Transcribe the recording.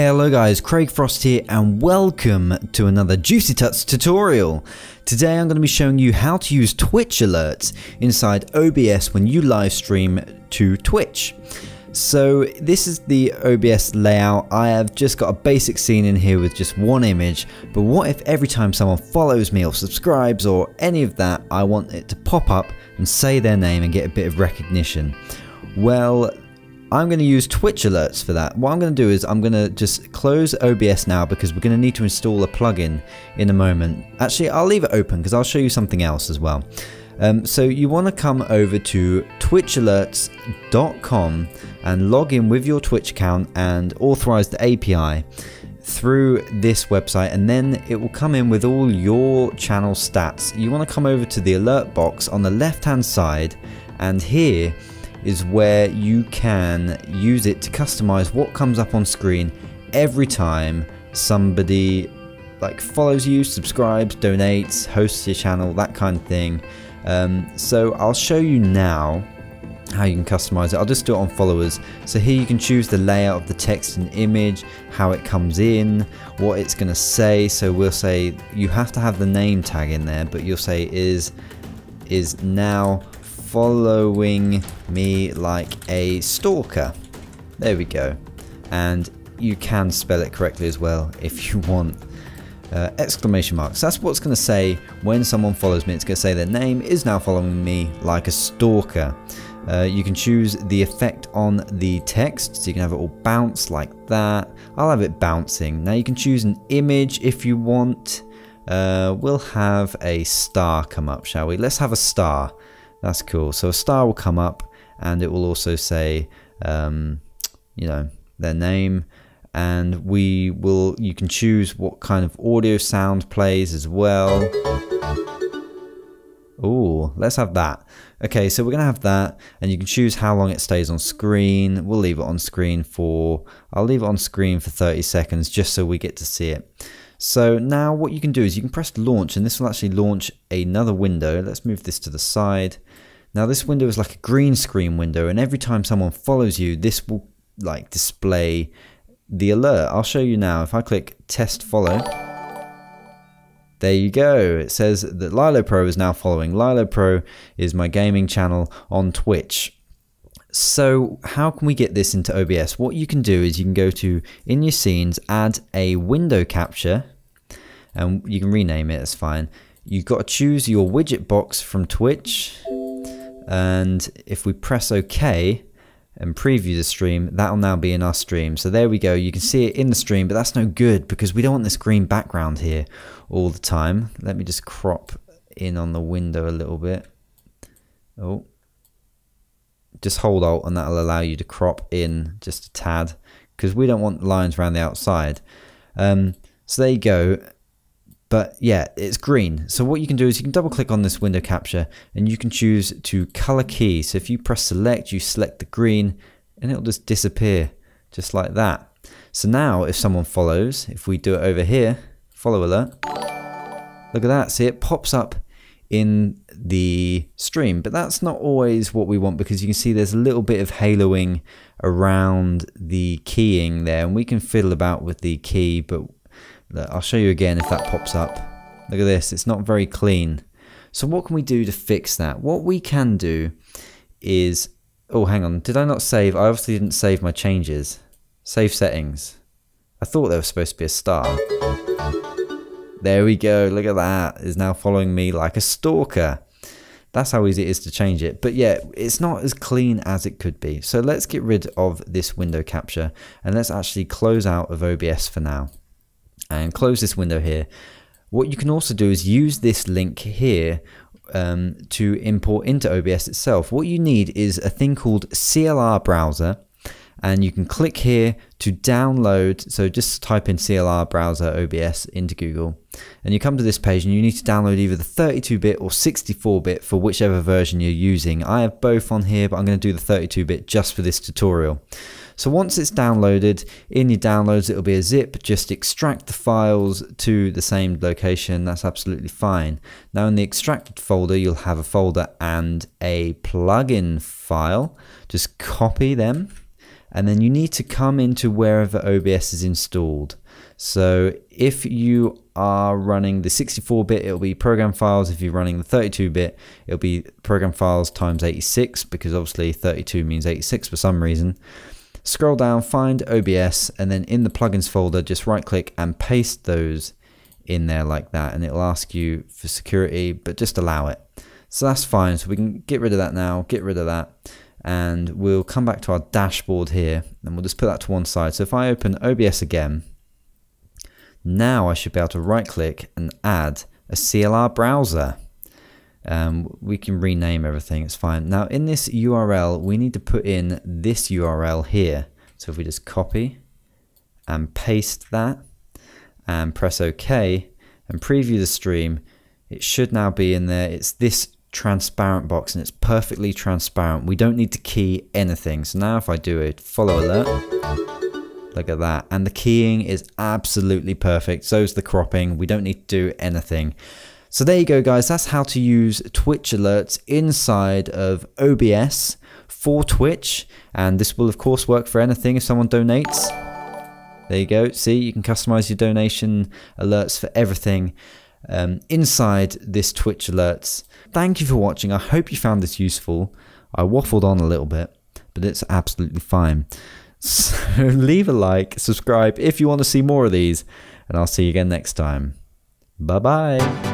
Hello guys, Craig Frost here and welcome to another Juicy Tuts tutorial. Today I'm going to be showing you how to use Twitch alerts inside OBS when you live stream to Twitch. So this is the OBS layout. I have just got a basic scene in here with just one image, but what if every time someone follows me or subscribes or any of that, I want it to pop up and say their name and get a bit of recognition? Well, I'm going to use Twitch alerts for that. What I'm going to do is I'm going to just close OBS now because we're going to need to install a plugin in a moment. Actually, I'll leave it open because I'll show you something else as well. Um, so you want to come over to twitchalerts.com and log in with your Twitch account and authorize the API through this website and then it will come in with all your channel stats. You want to come over to the alert box on the left hand side and here is where you can use it to customize what comes up on screen every time somebody like follows you, subscribes, donates, hosts your channel, that kind of thing. Um, so I'll show you now how you can customize it. I'll just do it on followers. So here you can choose the layout of the text and image, how it comes in, what it's going to say. So we'll say you have to have the name tag in there, but you'll say is is now following me like a stalker. There we go. And you can spell it correctly as well if you want. Uh, exclamation marks. That's what's going to say when someone follows me. It's going to say their name is now following me like a stalker. Uh, you can choose the effect on the text, so you can have it all bounce like that. I'll have it bouncing. Now you can choose an image if you want. Uh, we'll have a star come up, shall we? Let's have a star. That's cool. So a star will come up and it will also say, um, you know, their name. And we will, you can choose what kind of audio sound plays as well. Oh, let's have that. Okay, so we're to have that, and you can choose how long it stays on screen. We'll leave it on screen for, I'll leave it on screen for 30 seconds just so we get to see it. So now what you can do is you can press launch, and this will actually launch another window. Let's move this to the side. Now this window is like a green screen window and every time someone follows you this will like display the alert. I'll show you now. If I click test follow there you go. It says that Lilo Pro is now following. Lilo Pro is my gaming channel on Twitch. So how can we get this into OBS? What you can do is you can go to in your scenes, add a window capture, and you can rename it, it's fine. You've got to choose your widget box from Twitch and if we press OK and preview the stream that'll now be in our stream so there we go you can see it in the stream but that's no good because we don't want this green background here all the time let me just crop in on the window a little bit oh just hold alt and that'll allow you to crop in just a tad because we don't want lines around the outside um, so there you go but yeah, it's green. So what you can do is you can double click on this window capture and you can choose to color key. So if you press select, you select the green and it'll just disappear just like that. So now if someone follows, if we do it over here, follow alert, look at that. See, it pops up in the stream, but that's not always what we want because you can see there's a little bit of haloing around the keying there and we can fiddle about with the key, but I'll show you again if that pops up. Look at this, it's not very clean. So what can we do to fix that? What we can do is, oh hang on, did I not save? I obviously didn't save my changes. Save settings. I thought there was supposed to be a star. There we go, look at that. Is now following me like a stalker. That's how easy it is to change it. But yeah, it's not as clean as it could be. So let's get rid of this window capture and let's actually close out of OBS for now and close this window here. What you can also do is use this link here um, to import into OBS itself. What you need is a thing called CLR browser and you can click here to download so just type in CLR browser OBS into Google. And you come to this page and you need to download either the 32-bit or 64-bit for whichever version you're using. I have both on here but I'm going to do the 32-bit just for this tutorial. So once it's downloaded, in your downloads it'll be a zip, just extract the files to the same location, that's absolutely fine. Now in the extracted folder you'll have a folder and a plugin file, just copy them and then you need to come into wherever OBS is installed. So if you are running the 64-bit, it'll be program files. If you're running the 32-bit, it'll be program files times 86 because obviously 32 means 86 for some reason. Scroll down, find OBS, and then in the plugins folder, just right click and paste those in there like that. And it'll ask you for security, but just allow it. So that's fine. So we can get rid of that now, get rid of that. And we'll come back to our dashboard here and we'll just put that to one side. So if I open OBS again, now I should be able to right click and add a CLR browser. Um, we can rename everything, it's fine. Now in this URL, we need to put in this URL here. So if we just copy and paste that and press OK and preview the stream, it should now be in there. It's this transparent box and it's perfectly transparent. We don't need to key anything. So now if I do a follow alert, Look at that. And the keying is absolutely perfect. So is the cropping. We don't need to do anything. So there you go, guys. That's how to use Twitch alerts inside of OBS for Twitch. And this will, of course, work for anything if someone donates. There you go. See, you can customize your donation alerts for everything um, inside this Twitch alerts. Thank you for watching. I hope you found this useful. I waffled on a little bit, but it's absolutely fine. So leave a like, subscribe if you want to see more of these, and I'll see you again next time. Bye bye.